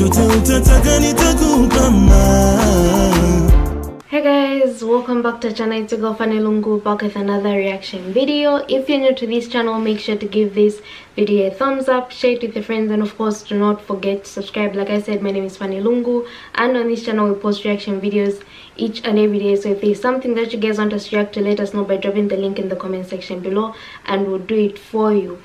Hey guys, welcome back to channel It's your girl Fanny Lungu back with another reaction video. If you're new to this channel, make sure to give this video a thumbs up, share it with your friends, and of course, do not forget to subscribe. Like I said, my name is Fanny Lungu, and on this channel, we post reaction videos each and every day. So if there's something that you guys want us to react to, let us know by dropping the link in the comment section below, and we'll do it for you.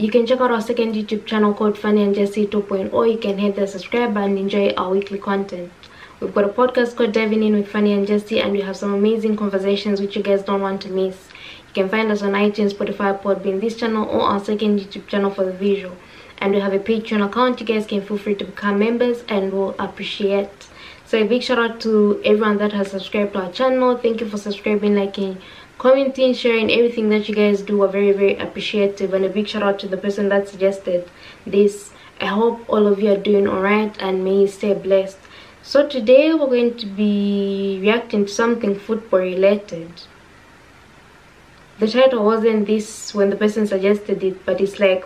You can check out our second YouTube channel called Fanny and Jessy 2.0. Or you can hit the subscribe button and enjoy our weekly content. We've got a podcast called Diving In with Fanny and Jessy, and we have some amazing conversations which you guys don't want to miss. You can find us on iTunes, Spotify, Podbean, this channel, or our second YouTube channel for the visual. And we have a Patreon account. You guys can feel free to become members, and we'll appreciate. So a big shout out to everyone that has subscribed to our channel. Thank you for subscribing, liking, commenting, sharing, everything that you guys do are very, very appreciative. And a big shout out to the person that suggested this. I hope all of you are doing alright and may you stay blessed. So today we're going to be reacting to something football related. The title wasn't this when the person suggested it, but it's like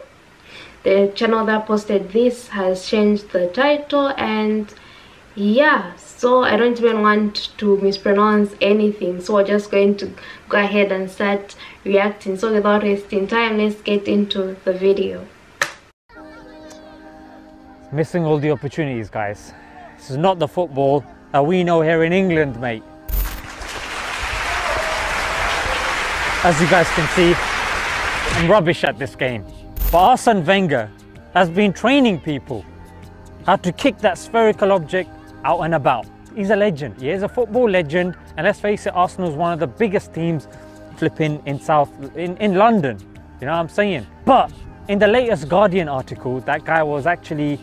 the channel that posted this has changed the title and yeah so i don't even want to mispronounce anything so we're just going to go ahead and start reacting so without wasting time let's get into the video missing all the opportunities, guys. This is not the football that we know here in England, mate. As you guys can see, I'm rubbish at this game. But Arsene Wenger has been training people how to kick that spherical object out and about. He's a legend. He is a football legend. And let's face it, Arsenal is one of the biggest teams flipping in South in, in London. You know what I'm saying? But in the latest Guardian article, that guy was actually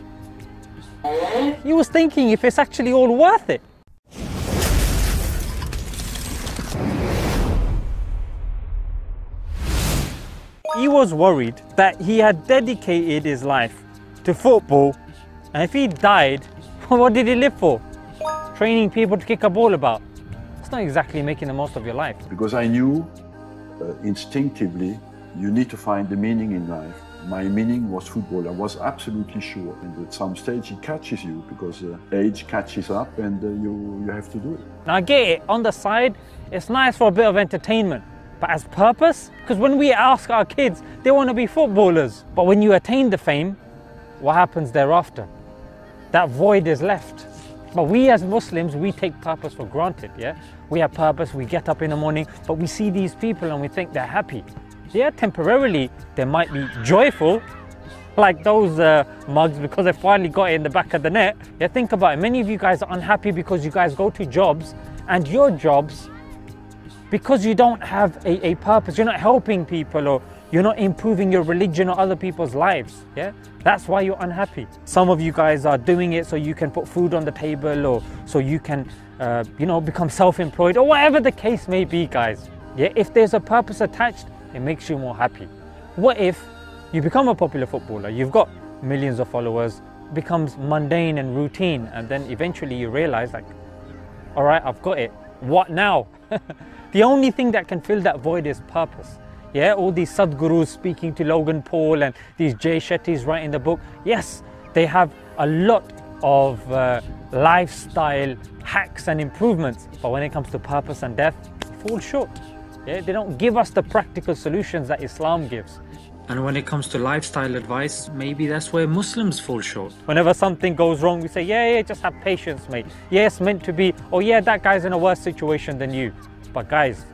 he was thinking if it's actually all worth it. He was worried that he had dedicated his life to football and if he died, what did he live for? Training people to kick a ball about. It's not exactly making the most of your life. because I knew uh, instinctively you need to find the meaning in life. My meaning was football. I was absolutely sure. And at some stage it catches you because uh, age catches up and uh, you, you have to do it. Now I get it, on the side, it's nice for a bit of entertainment. But as purpose, because when we ask our kids, they want to be footballers. But when you attain the fame, what happens thereafter? That void is left. But we as Muslims, we take purpose for granted, yeah? We have purpose, we get up in the morning, but we see these people and we think they're happy. Yeah, temporarily, they might be joyful, like those uh, mugs because they finally got it in the back of the net. Yeah, think about it. Many of you guys are unhappy because you guys go to jobs and your jobs, because you don't have a, a purpose, you're not helping people or you're not improving your religion or other people's lives. Yeah, that's why you're unhappy. Some of you guys are doing it so you can put food on the table or so you can, uh, you know, become self-employed or whatever the case may be, guys. Yeah, if there's a purpose attached, it makes you more happy. What if you become a popular footballer, you've got millions of followers, becomes mundane and routine, and then eventually you realize, like, all right, I've got it. What now? the only thing that can fill that void is purpose. Yeah, all these Sadhgurus speaking to Logan Paul and these Jay Shetty's writing the book. Yes, they have a lot of uh, lifestyle hacks and improvements, but when it comes to purpose and death, they fall short. Yeah, they don't give us the practical solutions that Islam gives. And when it comes to lifestyle advice, maybe that's where Muslims fall short. Whenever something goes wrong, we say, yeah, yeah, just have patience, mate. Yeah, it's meant to be, oh yeah, that guy's in a worse situation than you. But guys,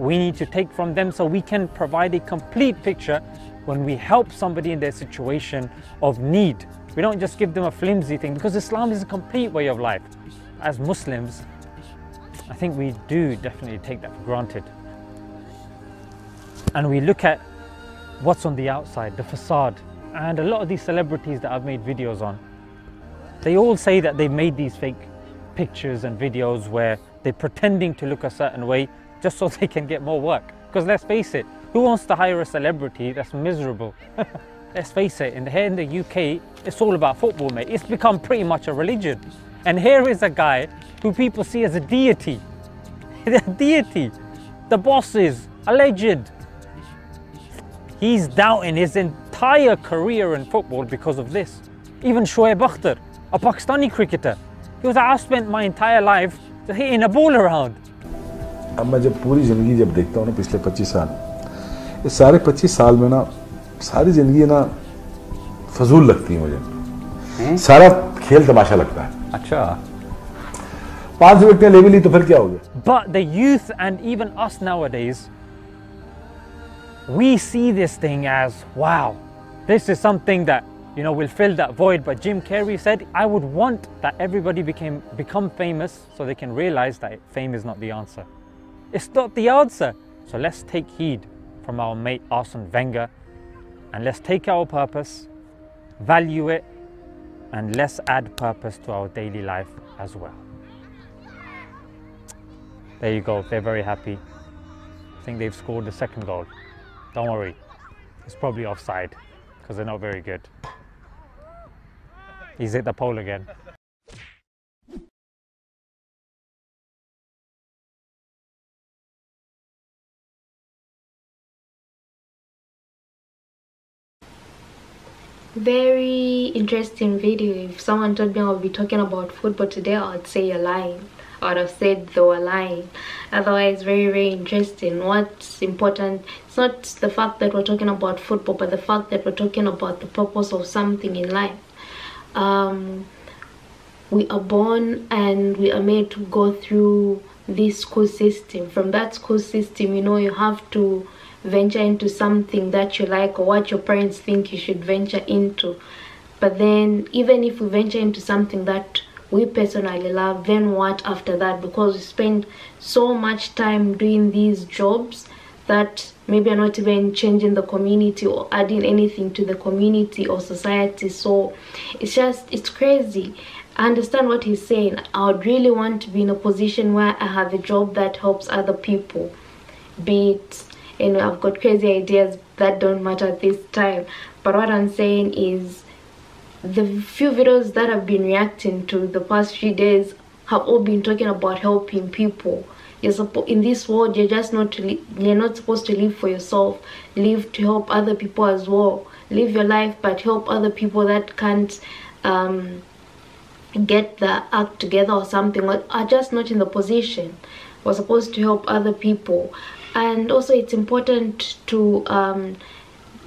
we need to take from them so we can provide a complete picture when we help somebody in their situation of need. We don't just give them a flimsy thing because Islam is a complete way of life. As Muslims, I think we do definitely take that for granted. And we look at what's on the outside, the facade. And a lot of these celebrities that I've made videos on, they all say that they've made these fake pictures and videos where they're pretending to look a certain way just so they can get more work. Because let's face it, who wants to hire a celebrity that's miserable? let's face it, in the, here in the UK, it's all about football, mate. It's become pretty much a religion. And here is a guy who people see as a deity. a deity. The boss is a legend. He's doubting his entire career in football because of this. Even Shoaib Akhtar, a Pakistani cricketer. He was like, I've spent my entire life hitting a ball around. अब मैं जब पूरी ज़िंदगी जब देखता हूँ ना पिछले 25 साल इस सारे 25 साल में ना सारी ज़िंदगी ना फजूल लगती है मुझे सारा खेल तमाशा लगता है अच्छा पाँच विकेटें ले भी ली तो फिर क्या हो गया But the youth and even us nowadays, we see this thing as wow, this is something that you know will fill that void. But Jim Carrey said, I would want that everybody became become famous so they can realize that fame is not the answer. It's not the answer. So let's take heed from our mate Arsene Wenger and let's take our purpose, value it, and let's add purpose to our daily life as well. There you go, they're very happy. I think they've scored the second goal. Don't worry, it's probably offside because they're not very good. He's hit the pole again. Very interesting video. If someone told me I would be talking about football today, I would say you're lying. I would have said they were lying. Otherwise, very, very interesting. What's important, it's not the fact that we're talking about football, but the fact that we're talking about the purpose of something in life. Um, we are born and we are made to go through this school system. From that school system, you know, you have to venture into something that you like or what your parents think you should venture into. But then, even if we venture into something that we personally love, then what after that? Because we spend so much time doing these jobs that maybe are not even changing the community or adding anything to the community or society. So it's just, it's crazy. I understand what he's saying. I would really want to be in a position where I have a job that helps other people. Be it, know, I've got crazy ideas that don't matter at this time. But what I'm saying is, the few videos that I've been reacting to the past few days have all been talking about helping people. You're suppo- in this world, you're just not you're not supposed to live for yourself. Live to help other people as well. Live your life, but help other people that can't um, get the act together or something, or are just not in the position. We're supposed to help other people, and also it's important to um,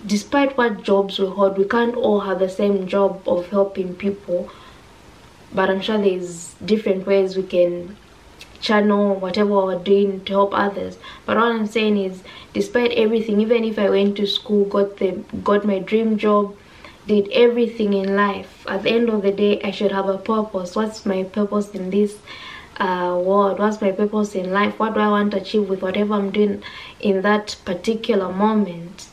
despite what jobs we hold, we can't all have the same job of helping people. But I'm sure there's different ways we can channel whatever we're doing to help others. But all I'm saying is, despite everything, even if I went to school, got the got my dream job, did everything in life, at the end of the day, I should have a purpose. What's my purpose in this uh, world? What's my purpose in life? What do I want to achieve with whatever I'm doing in that particular moment?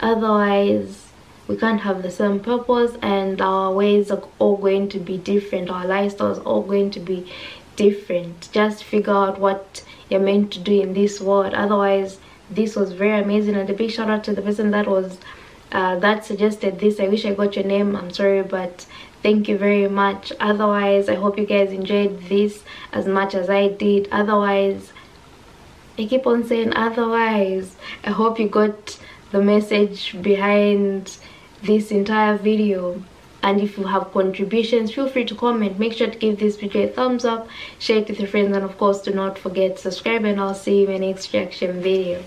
otherwise we can't have the same purpose and our ways are all going to be different our lifestyles are all going to be different just figure out what you're meant to do in this world otherwise this was very amazing and a big shout out to the person that was uh, that suggested this i wish i got your name i'm sorry but thank you very much otherwise i hope you guys enjoyed this as much as i did otherwise I keep on saying otherwise. I hope you got the message behind this entire video. And if you have contributions, feel free to comment. Make sure to give this video a thumbs up, share it with your friends, and of course, do not forget to subscribe. And I'll see you in my next reaction video.